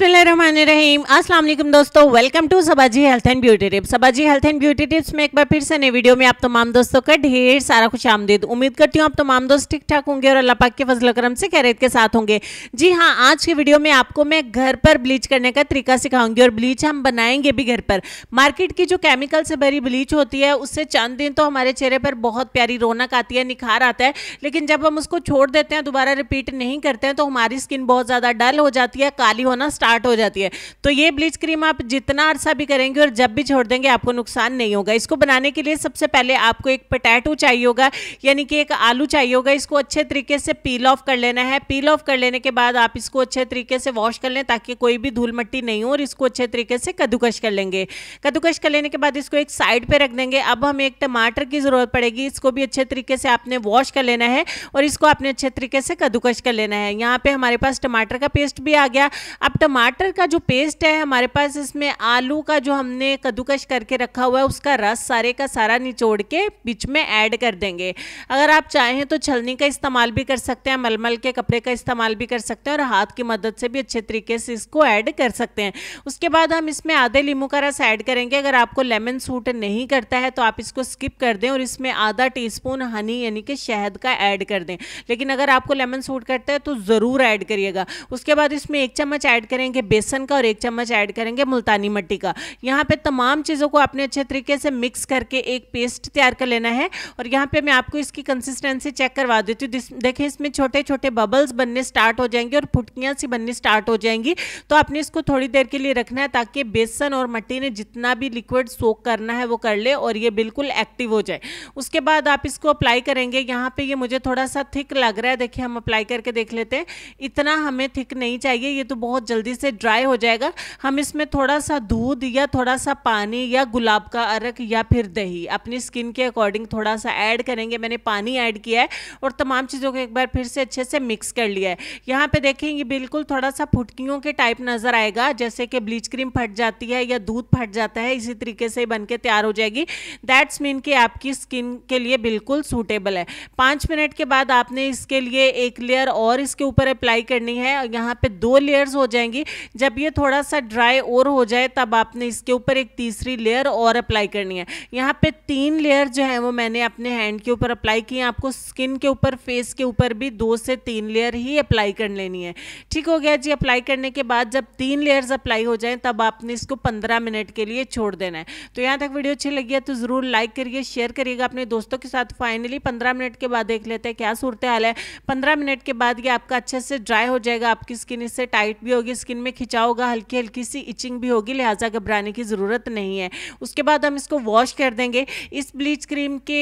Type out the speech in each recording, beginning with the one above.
बिस्मिल्लाहिर्रहमानिर्रहीम। अस्सलाम वालेकुम दोस्तों welcome to Sabaji health and beauty tips Sabaji health and beauty tips में एक बार फिर से नई वीडियो में आप तमाम दोस्तों का ढेर सारा खुश आमदीद। उम्मीद करती हूँ आप तमाम दोस्त ठीक ठाक होंगे और अल्लाह पाक के फजल करम से खैरियत के साथ होंगे। जी हाँ आज की वीडियो में आपको मैं घर पर ब्लीच करने का तरीका सिखाऊँगी और ब्लीच हम बनाएँगे भी घर पर। मार्केट की जो केमिकल से भरी ब्लीच होती है, उससे चंद दिन तो हमारे चेहरे पर बहुत प्यारी रौनक आती है, निखार आता है, लेकिन जब हम उसको छोड़ देते हैं, दोबारा रिपीट नहीं करते हैं तो हमारी स्किन बहुत ज़्यादा डल हो जाती है, काली होना स्टार्ट हो जाती है। तो ये ब्लीच क्रीम आप जितना अरसा भी करेंगे और जब भी छोड़ देंगे, आपको नुकसान नहीं होगा। इसको बनाने के लिए सबसे पहले आपको एक पटैटो चाहिए होगा, यानी कि एक आलू चाहिए होगा। इसको अच्छे तरीके से पील ऑफ़ कर लेना है। पील ऑफ़ कर लेने के बाद आप इसको अच्छे तरीके से वॉश कर लें ताकि कोई भी धूल मट्टी नहीं हो और इसको अच्छे तरीके से कद्दूकश कर लेंगे। कद्दूकश कर लेने के बाद इसको एक साइड पर रख देंगे। अब हमें एक टमाटर की ज़रूरत पड़ेगी। इसको भी अच्छे तरीके से आपने वॉश कर लेना है और इसको आपने अच्छे तरीके से कद्दूकश कर लेना है। यहाँ पे हमारे पास टमाटर का पेस्ट भी आ गया। अब टमाटर का जो पेस्ट है हमारे पास, इसमें आलू का जो हमने कद्दूकश करके रखा हुआ है, उसका रस सारे का सारा निचोड़ के बीच में ऐड कर देंगे। अगर आप चाहें तो छलनी का इस्तेमाल भी कर सकते हैं, मलमल के कपड़े का इस्तेमाल भी कर सकते हैं और हाथ की मदद से भी अच्छे तरीके से इसको ऐड कर सकते हैं। उसके बाद हम इसमें आधे लींबू का रस ऐड करेंगे। अगर आपको लेमन सूट नहीं करता है तो आप इसको स्किप कर दें और इसमें आधा टी स्पून हनी यानी कि शहद का ऐड कर दें। लेकिन अगर आपको लेमन सूट करता है तो ज़रूर ऐड करिएगा। उसके बाद इसमें एक चम्मच ऐड करेंगे बेसन का और एक चम्मच ऐड करेंगे मुल्तानी मिट्टी का। यहाँ पे तमाम चीज़ों को आपने अच्छे तरीके से मिक्स करके एक पेस्ट तैयार कर लेना है। और यहाँ पे मैं आपको इसकी कंसिस्टेंसी चेक करवा देती हूँ। देखें, इसमें छोटे छोटे बबल्स बनने स्टार्ट हो जाएँगे और फुटकियाँ सी बननी स्टार्ट हो जाएँगी। तो आपने इसको थोड़ी देर के लिए रखना है ताकि बेसन और मट्टी ने जितना भी लिक्विड सोक करना है वो कर ले और ये बिल्कुल एक्टिव हो जाए। उसके बाद आप इसको अप्लाई करेंगे। यहाँ पे ये मुझे थोड़ा सा थिक लग रहा है। देखिए, हम अप्लाई करके देख लेते हैं। इतना हमें थिक नहीं चाहिए। ये तो बहुत जल्दी से ड्राई हो जाएगा। हम इसमें थोड़ा सा दूध या थोड़ा सा पानी या गुलाब का अरक या फिर दही, अपनी स्किन के अकॉर्डिंग थोड़ा सा ऐड करेंगे। मैंने पानी ऐड किया है और तमाम चीज़ों को एक बार फिर से अच्छे से मिक्स कर लिया है। यहाँ पे देखेंगे बिल्कुल थोड़ा सा फुटकियों के टाइप नज़र आएगा, जैसे कि ब्लीच क्रीम फट जाती है या दूध फट जाता है, इसी तरीके से बन के तैयार हो जाएगी। दैट्स मीन कि आपकी स्किन के लिए बिल्कुल सूटेबल है। पाँच मिनट के बाद आपने इसके लिए एक लेयर और इसके ऊपर अप्लाई करनी है। यहाँ पे दो लेयर्स हो जाएँगी। जब ये थोड़ा सा ड्राई और हो जाए, तब आपने इसके ऊपर एक तीसरी लेयर और अप्लाई करनी है। यहाँ पे तीन लेयर जो है, वो मैंने अपने हैंड के ऊपर अप्लाई की आपको स्किन के ऊपर फेस के ऊपर भी दो से तीन लेयर ही अप्लाई कर लेनी है। ठीक हो गया जी अप्लाई करने के बाद, जब तीन लेयर्स अप्लाई हो जाए, तब आपने इसको पंद्रह मिनट के लिए छोड़ देना है। तो यहाँ तक वीडियो अच्छी लगी है तो ज़रूर लाइक करिए शेयर करिएगा अपने दोस्तों के साथ। फाइनली पंद्रह मिनट के बाद देख लेते हैं क्या सूरत हाल है। पंद्रह मिनट के बाद ये आपका अच्छे से ड्राई हो जाएगा, आपकी स्किन इससे टाइट भी होगी में खिंचाव होगा हल्की हल्की सी इचिंग भी होगी, लिहाजा घबराने की ज़रूरत नहीं है। उसके बाद हम इसको वॉश कर देंगे। इस ब्लीच क्रीम के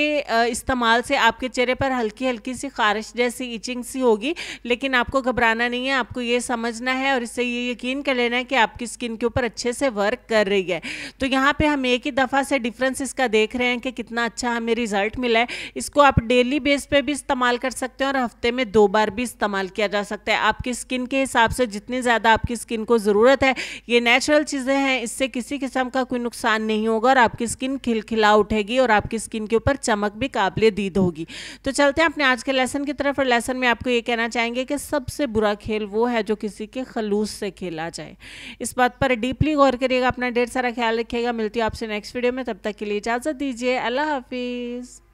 इस्तेमाल से आपके चेहरे पर हल्की हल्की सी खारिश जैसी इचिंग सी होगी, लेकिन आपको घबराना नहीं है, आपको ये समझना है और इससे ये यकीन कर लेना है कि आपकी स्किन के ऊपर अच्छे से वर्क कर रही है। तो यहाँ पर हम एक ही दफ़ा से डिफरेंस इसका देख रहे हैं कि कितना अच्छा हमें रिज़ल्ट मिला है। इसको आप डेली बेस पे भी इस्तेमाल कर सकते हैं और हफ़्ते में दो बार भी इस्तेमाल किया जा सकता है। आपकी स्किन के हिसाब से जितनी ज़्यादा आपकी स्किन को ज़रूरत है। ये नेचुरल चीज़ें हैं, इससे किसी किस्म का कोई नुकसान नहीं होगा और आपकी स्किन खिलखिला उठेगी और आपकी स्किन के ऊपर चमक भी काबिल दीद होगी। तो चलते हैं अपने आज के लेसन की तरफ़ और लेसन में आपको ये कहना चाहेंगे कि सबसे बुरा खेल वो है जो किसी के खलूस से खेला जाए। इस बात पर डीपली गौर करिएगा, अपना ढेर सारा ख्याल रखिएगा। मिलती है आपसे नेक्स्ट वीडियो में, तब तक के लिए इजाज़त दीजिए। अल्लाह हाफिज़।